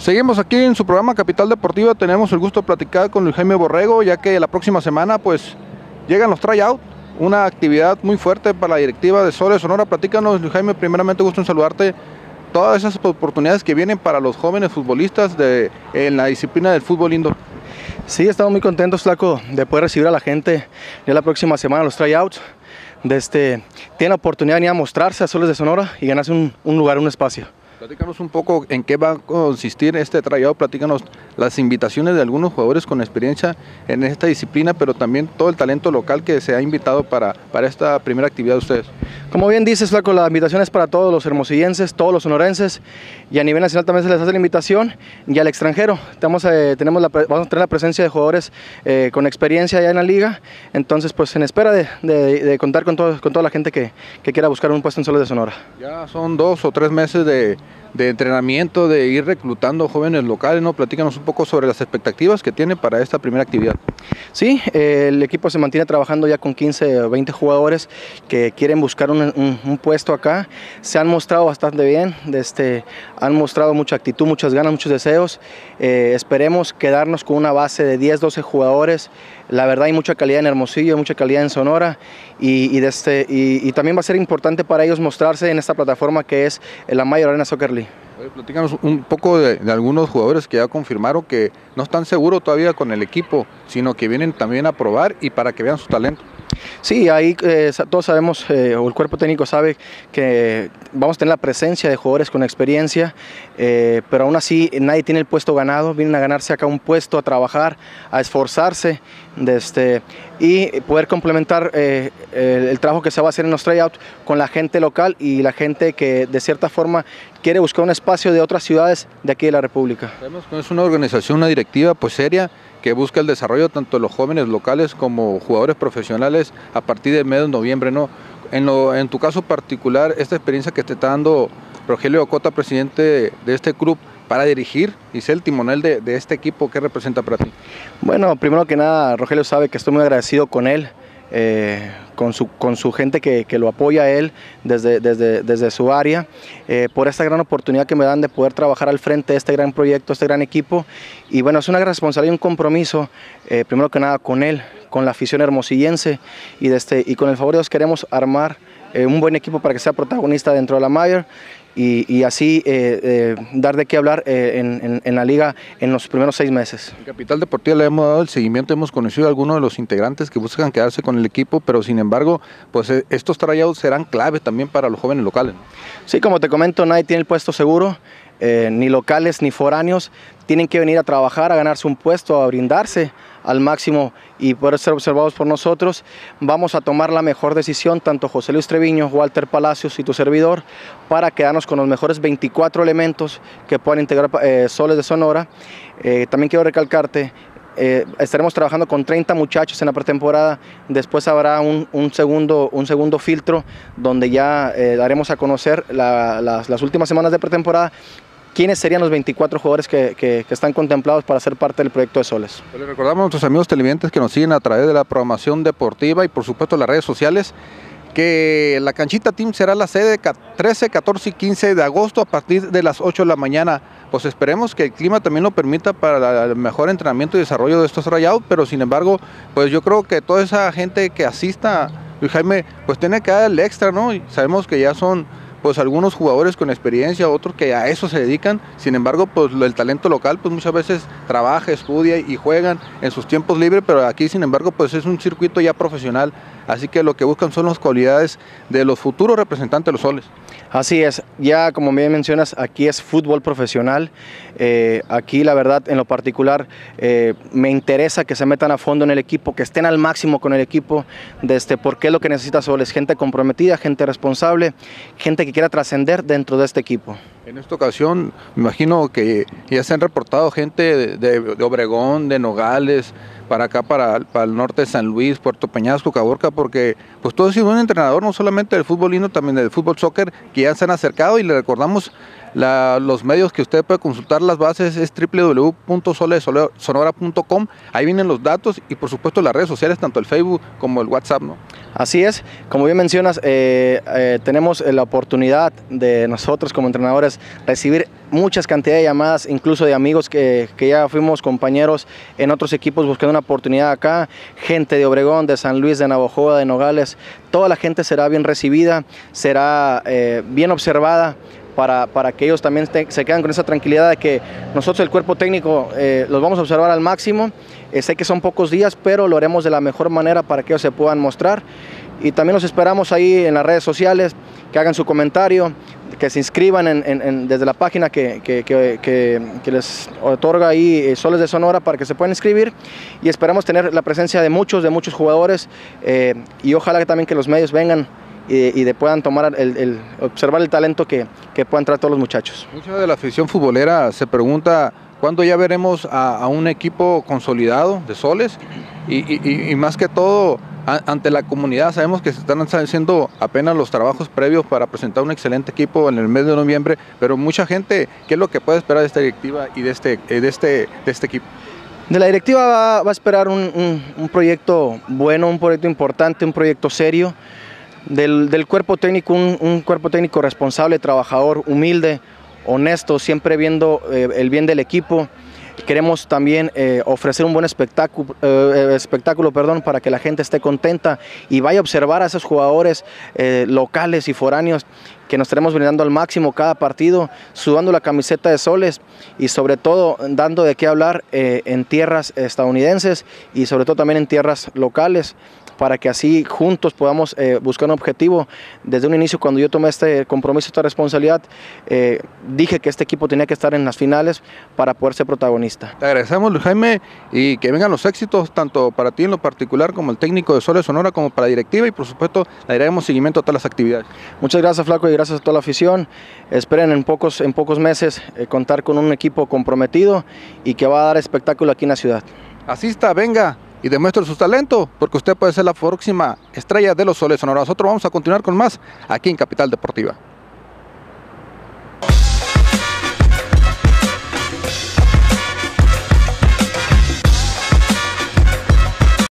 Seguimos aquí en su programa Capital Deportiva. Tenemos el gusto de platicar con Luis Jaime Borrego, ya que la próxima semana pues llegan los tryouts, una actividad muy fuerte para la directiva de Soles Sonora. Platícanos, Luis Jaime, primeramente gusto en saludarte. Todas esas oportunidades que vienen para los jóvenes futbolistas de, en la disciplina del fútbol indoor. Sí, estamos muy contentos, Flaco, de poder recibir a la gente ya la próxima semana los tryouts. De este, tiene la oportunidad de venir a mostrarse a Soles de Sonora y ganarse un, un lugar, un espacio. Platícanos un poco en qué va a consistir este tryout, platícanos las invitaciones de algunos jugadores con experiencia en esta disciplina, pero también todo el talento local que se ha invitado para, para esta primera actividad de ustedes. Como bien dices, Flaco, la invitación es para todos los hermosillenses, todos los sonorenses, y a nivel nacional también se les hace la invitación, y al extranjero. Tenemos, eh, tenemos la, vamos a tener la presencia de jugadores eh, con experiencia ya en la liga, entonces pues en espera de, de, de contar con, todo, con toda la gente que, que quiera buscar un puesto en Soles de Sonora. Ya son dos o tres meses de de entrenamiento, de ir reclutando jóvenes locales, ¿no? Platícanos un poco sobre las expectativas que tiene para esta primera actividad. Sí, el equipo se mantiene trabajando ya con 15 o 20 jugadores que quieren buscar un, puesto acá. Se han mostrado bastante bien, este, han mostrado mucha actitud, muchas ganas, muchos deseos. Eh, esperemos quedarnos con una base de 10, 12 jugadores. La verdad hay mucha calidad en Hermosillo, mucha calidad en Sonora este, y, y también va a ser importante para ellos mostrarse en esta plataforma que es la Mayor Arena Soccer League. Platícanos un poco de, de, algunos jugadores que ya confirmaron que no están seguros todavía con el equipo, sino que vienen también a probar y para que vean su talento. Sí, ahí eh, todos sabemos, eh, o el cuerpo técnico sabe que vamos a tener la presencia de jugadores con experiencia, eh, pero aún así nadie tiene el puesto ganado, vienen a ganarse acá un puesto, a trabajar, a esforzarse este, y poder complementar el, trabajo que se va a hacer en los tryouts con la gente local y la gente que de cierta forma quiere buscar un espacio de otras ciudades de aquí de la República. Sabemos que es una organización, una directiva pues seria que busca el desarrollo tanto de los jóvenes locales como jugadores profesionales a partir del mes de noviembre. ¿no? En, lo, en tu caso particular, esta experiencia que te está dando Rogelio Ocota, presidente de, este club, para dirigir y ser el timonel de, de, este equipo, ¿qué representa para ti? Bueno, primero que nada, Rogelio sabe que estoy muy agradecido con él, eh, con, su, con su gente que, que, lo apoya a él desde, desde, desde su área, eh, por esta gran oportunidad que me dan de poder trabajar al frente de este gran proyecto, este gran equipo. Y bueno, es una gran responsabilidad y un compromiso, eh, primero que nada con él, con la afición hermosillense y, este, y con el favor de Dios queremos armar un buen equipo para que sea protagonista dentro de la Mayor y, y así eh, eh, dar de qué hablar eh, en, en, en, la liga en los primeros seis meses. En Capital Deportiva le hemos dado el seguimiento, hemos conocido a algunos de los integrantes que buscan quedarse con el equipo, pero sin embargo, pues estos tryouts serán clave también para los jóvenes locales. Sí, como te comento, nadie tiene el puesto seguro. Ni locales ni foráneos, tienen que venir a trabajar, a ganarse un puesto, a brindarse al máximo y poder ser observados por nosotros. Vamos a tomar la mejor decisión, tanto José Luis Treviño, Walter Palacios y tu servidor, para quedarnos con los mejores 24 elementos que puedan integrar eh, Soles de Sonora. Eh, también quiero recalcarte eh, estaremos trabajando con 30 muchachos en la pretemporada, después habrá un, un, segundo, un segundo filtro donde ya daremos a conocer la, las, las últimas semanas de pretemporada quiénes serían los 24 jugadores que, están contemplados para ser parte del proyecto de Soles. Pues le recordamos a nuestros amigos televidentes que nos siguen a través de la programación deportiva y por supuesto las redes sociales que la canchita team será la sede 13, 14 y 15 de agosto a partir de las 8 de la mañana. Pues esperemos que el clima también lo permita para el mejor entrenamiento y desarrollo de estos rayados, pero sin embargo, pues yo creo que toda esa gente que asista, Luis Jaime, pues tiene que dar el extra, ¿no? Y sabemos que ya son pues algunos jugadores con experiencia, otros que a eso se dedican, sin embargo, pues el talento local pues muchas veces trabaja, estudia y juegan en sus tiempos libres, pero aquí sin embargo pues es un circuito ya profesional, así que lo que buscan son las cualidades de los futuros representantes de los soles. Así es, ya como bien mencionas, aquí es fútbol profesional, eh, aquí la verdad en lo particular eh, me interesa que se metan a fondo en el equipo, que estén al máximo con el equipo, desde este, porque es lo que necesita Soles, gente comprometida, gente responsable, gente que quiera trascender dentro de este equipo. En esta ocasión, me imagino que ya se han reportado gente de Obregón, de Nogales, para acá, para, para, el norte de San Luis, Puerto Peñasco, Caborca, porque pues todo ha sido un entrenador, no solamente del fútbol lindo, también del fútbol soccer, que ya se han acercado y le recordamos los medios que usted puede consultar las bases es www.solesonora.com, ahí vienen los datos y por supuesto las redes sociales, tanto el Facebook como el WhatsApp, ¿no? Así es, como bien mencionas, eh, eh, tenemos la oportunidad de nosotros como entrenadores recibir muchas cantidades de llamadas, incluso de amigos que, ya fuimos compañeros en otros equipos buscando una oportunidad acá, gente de Obregón, de San Luis, de Navojoa, de Nogales, toda la gente será bien recibida, será eh, bien observada. Para, para, que ellos también se quedan con esa tranquilidad de que nosotros el cuerpo técnico los vamos a observar al máximo eh, sé que son pocos días, pero lo haremos de la mejor manera para que ellos se puedan mostrar. Y también los esperamos ahí en las redes sociales, que hagan su comentario, que se inscriban desde la página que, que, les otorga ahí eh, Soles de Sonora para que se puedan inscribir. Y esperamos tener la presencia de muchos, de muchos jugadores. Eh, y ojalá que también que los medios vengan y, de puedan tomar el, observar el talento que, que puedan traer todos los muchachos. Mucha de la afición futbolera se pregunta cuando ya veremos a, un equipo consolidado de soles y, más que todo ante la comunidad sabemos que se están haciendo apenas los trabajos previos para presentar un excelente equipo en el mes de noviembre, pero mucha gente, ¿qué es lo que puede esperar de esta directiva y de este, de este, de este equipo? De la directiva va, a esperar un, proyecto bueno, un proyecto importante, un proyecto serio. Del, cuerpo técnico, un cuerpo técnico responsable, trabajador, humilde, honesto, siempre viendo eh, el bien del equipo. Queremos también eh, ofrecer un buen espectáculo, eh, espectáculo perdón, para que la gente esté contenta y vaya a observar a esos jugadores locales y foráneos que nos estaremos brindando al máximo cada partido, sudando la camiseta de soles y sobre todo dando de qué hablar en tierras estadounidenses y sobre todo también en tierras locales para que así juntos podamos eh, buscar un objetivo. Desde un inicio, cuando yo tomé este compromiso, esta responsabilidad, eh, dije que este equipo tenía que estar en las finales para poder ser protagonista. Te agradecemos, Luis Jaime, y que vengan los éxitos, tanto para ti en lo particular como el técnico de Soles Sonora, como para la directiva, y por supuesto le daremos seguimiento a todas las actividades. Muchas gracias, Flaco, y gracias a toda la afición. Esperen en pocos, en pocos meses eh, contar con un equipo comprometido y que va a dar espectáculo aquí en la ciudad. Asista, venga, y demuestre su talento, porque usted puede ser la próxima estrella de los soles Sonora. Nosotros vamos a continuar con más aquí en Capital Deportiva.